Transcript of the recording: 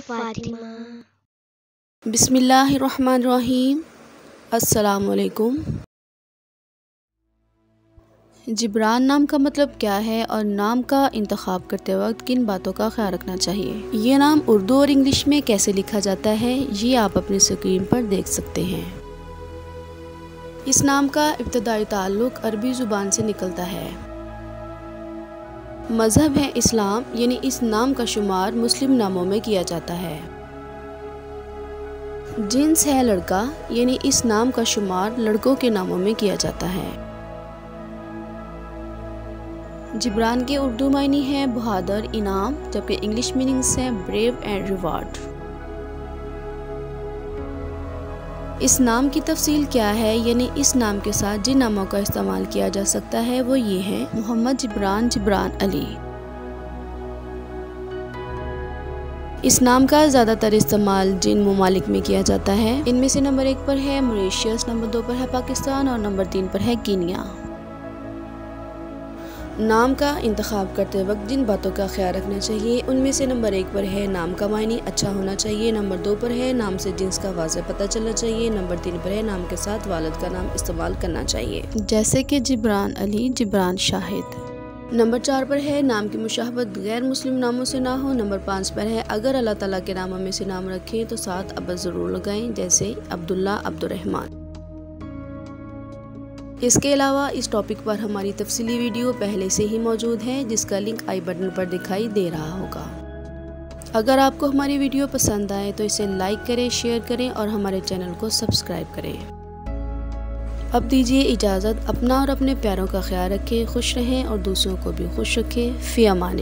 फातिमा। बिस्मिल्लाहिर्रहमानिर्रहीम। अस्सलाम वालेकुम जिब्रान नाम का मतलब क्या है और नाम का इंतखब करते वक्त किन बातों का ख्याल रखना चाहिए? ये नाम उर्दू और इंग्लिश में कैसे लिखा जाता है, ये आप अपनी स्क्रीन पर देख सकते हैं। इस नाम का इब्तदाई ताल्लुक अरबी ज़ुबान से निकलता है। मज़हब है इस्लाम, यानी इस नाम का शुमार मुस्लिम नामों में किया जाता है। जिन्स है लड़का, यानी इस नाम का शुमार लड़कों के नामों में किया जाता है। जिब्रान के उर्दू मायनी है बहादुर इनाम, जबकि इंग्लिश मीनिंग्स हैं ब्रेव एंड रिवार्ड। इस नाम की तफसील क्या है? यानी इस नाम के साथ जिन नामों का इस्तेमाल किया जा सकता है, वो ये है, मोहम्मद जिब्रान जिब्रान अली। इस नाम का ज़्यादातर इस्तेमाल जिन ममालिक में किया जाता है। इनमें से नंबर एक पर है मोरिशियस, नंबर दो पर है पाकिस्तान और नंबर तीन पर है कीनिया। नाम का इंतखब करते वक्त जिन बातों का ख्याल रखना चाहिए उनमें से नंबर एक पर है नाम का मायनी अच्छा होना चाहिए। नंबर दो पर है नाम से जिन्स का वाज पता चलना चाहिए। नंबर तीन पर है नाम के साथ वालद का नाम इस्तेमाल करना चाहिए। जैसे कि जिब्रान अली जिब्रान शाहिद। नंबर चार पर है नाम की मुशाहबत गैर मुस्लिम नामों से ना हो। नंबर पाँच पर है अगर अल्लाह ताला के नामों में से नाम रखें तो साथ अब ज़रूर लगाएँ जैसे अब्दुल्ला अब्दुलरहमान इसके अलावा इस टॉपिक पर हमारी तफसीली वीडियो पहले से ही मौजूद है, जिसका लिंक आई बटन पर दिखाई दे रहा होगा। अगर आपको हमारी वीडियो पसंद आए तो इसे लाइक करें, शेयर करें और हमारे चैनल को सब्सक्राइब करें। अब दीजिए इजाज़त, अपना और अपने प्यारों का ख्याल रखें, खुश रहें और दूसरों को भी खुश रखें। फ़ी अमान